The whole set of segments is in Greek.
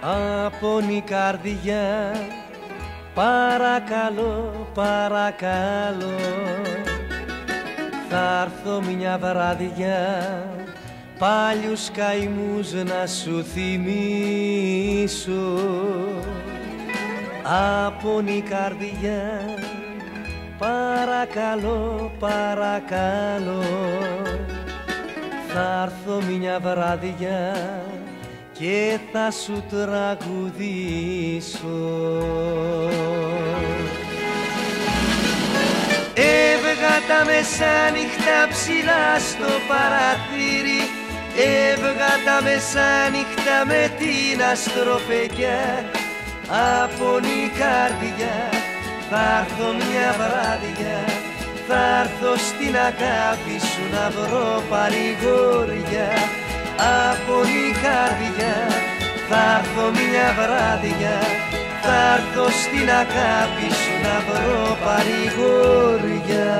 Απόνη καρδιά. Παρακαλώ, παρακαλώ. Θα έρθω μια βραδιά. Πάλιους καημούς να σου θυμίσω. Απόνη καρδιά. Παρακαλώ, παρακαλώ. Θα έρθω μια βραδιά και θα σου τραγουδήσω. Έβγα τα μεσάνυχτα ψηλά στο παραθύρι. Έβγα τα μεσάνυχτα με την αστροφεκιά Από η καρδιά θα έρθω μια βράδια Θα έρθω στην αγάπη σου να βρω παρηγόρια από η καρδιά θα έρθω μια βράδια θα έρθω στην αγάπη σου να βρω παρηγόρια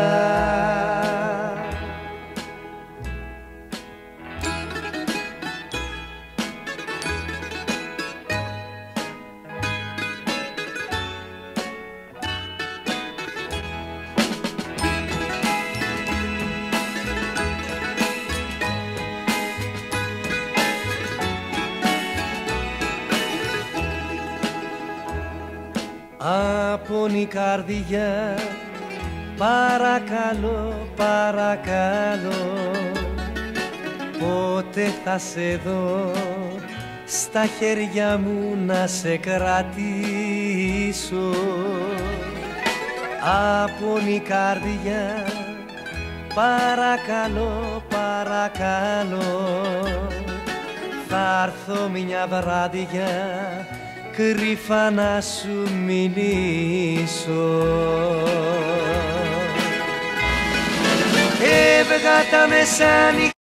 η καρδιά Παρακαλώ, παρακαλώ. Πότε θα σε δω στα χέρια μου να σε κρατήσω. Η καρδιά Παρακαλώ, παρακαλώ. Θα έρθω μια βράδια κρύφα να σου μιλήσω. Έβγα τα μεσάνυχτα